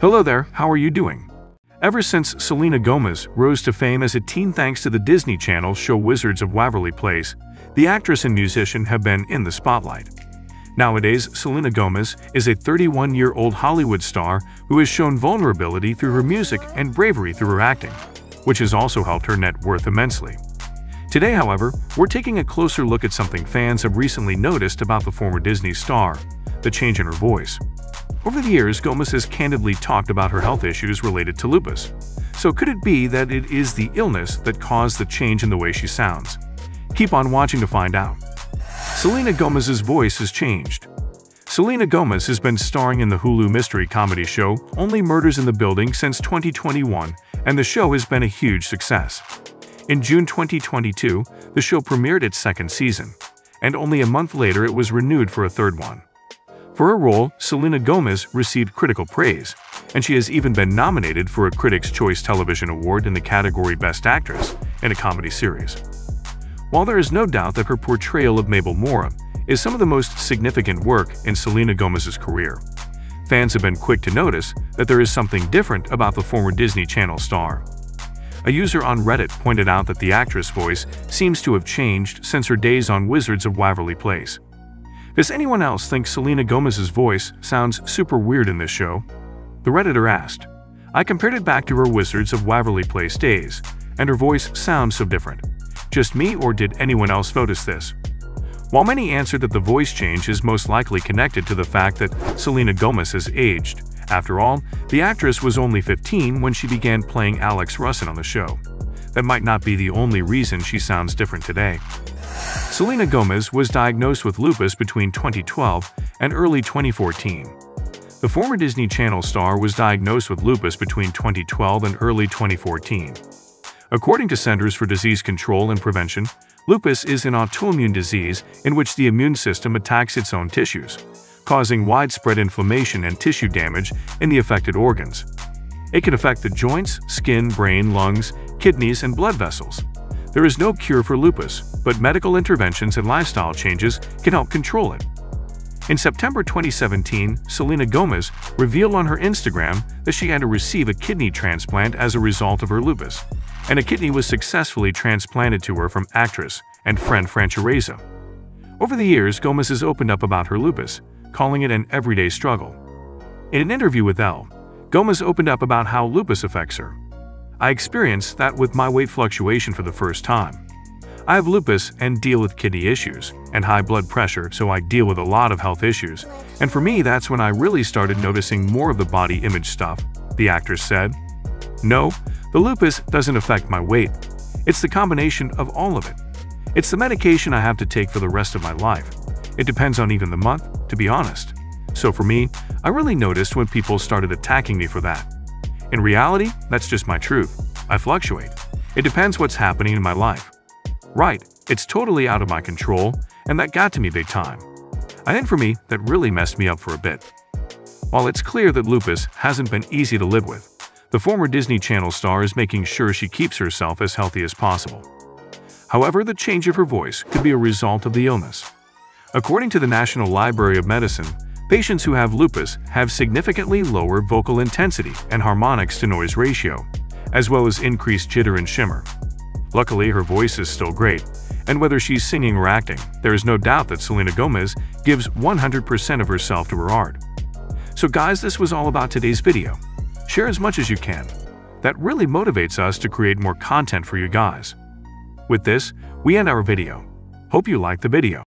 Hello there, how are you doing? Ever since Selena Gomez rose to fame as a teen thanks to the Disney Channel show Wizards of Waverly Place, the actress and musician have been in the spotlight. Nowadays, Selena Gomez is a 31-year-old Hollywood star who has shown vulnerability through her music and bravery through her acting, which has also helped her net worth immensely. Today, however, we're taking a closer look at something fans have recently noticed about the former Disney star, the change in her voice. Over the years, Gomez has candidly talked about her health issues related to lupus. So could it be that it is the illness that caused the change in the way she sounds? Keep on watching to find out. Selena Gomez's voice has changed. Selena Gomez has been starring in the Hulu mystery comedy show Only Murders in the Building since 2021, and the show has been a huge success. In June 2022, the show premiered its second season, and only a month later it was renewed for a third one. For her role, Selena Gomez received critical praise, and she has even been nominated for a Critics' Choice Television Award in the category Best Actress in a Comedy Series. While there is no doubt that her portrayal of Mabel Mora is some of the most significant work in Selena Gomez's career, fans have been quick to notice that there is something different about the former Disney Channel star. A user on Reddit pointed out that the actress' voice seems to have changed since her days on Wizards of Waverly Place. Does anyone else think Selena Gomez's voice sounds super weird in this show? The Redditor asked. I compared it back to her Wizards of Waverly Place days, and her voice sounds so different. Just me or did anyone else notice this? While many answered that the voice change is most likely connected to the fact that Selena Gomez has aged, after all, the actress was only 15 when she began playing Alex Russo on the show. That might not be the only reason she sounds different today. Selena Gomez was diagnosed with lupus between 2012 and early 2014. The former Disney Channel star was diagnosed with lupus between 2012 and early 2014. According to Centers for Disease Control and Prevention, lupus is an autoimmune disease in which the immune system attacks its own tissues, causing widespread inflammation and tissue damage in the affected organs. It can affect the joints, skin, brain, lungs, kidneys, and blood vessels. There is no cure for lupus, but medical interventions and lifestyle changes can help control it. In September 2017, Selena Gomez revealed on her Instagram that she had to receive a kidney transplant as a result of her lupus, and a kidney was successfully transplanted to her from actress and friend Francia Raisa. Over the years, Gomez has opened up about her lupus, calling it an everyday struggle. In an interview with Elle, Gomez opened up about how lupus affects her. I experienced that with my weight fluctuation for the first time. I have lupus and deal with kidney issues and high blood pressure, so I deal with a lot of health issues. And for me, that's when I really started noticing more of the body image stuff, the actress said. No, the lupus doesn't affect my weight. It's the combination of all of it. It's the medication I have to take for the rest of my life. It depends on even the month, to be honest. So for me, I really noticed when people started attacking me for that. In reality, that's just my truth. I fluctuate. It depends what's happening in my life. Right, it's totally out of my control, and that got to me big time. I think for me, that really messed me up for a bit. While it's clear that lupus hasn't been easy to live with, the former Disney Channel star is making sure she keeps herself as healthy as possible. However, the change of her voice could be a result of the illness. According to the National Library of Medicine, Patients who have lupus have significantly lower vocal intensity and harmonics-to-noise ratio, as well as increased jitter and shimmer. Luckily, her voice is still great, and whether she's singing or acting, there is no doubt that Selena Gomez gives 100% of herself to her art. So guys, this was all about today's video. Share as much as you can. That really motivates us to create more content for you guys. With this, we end our video. Hope you liked the video.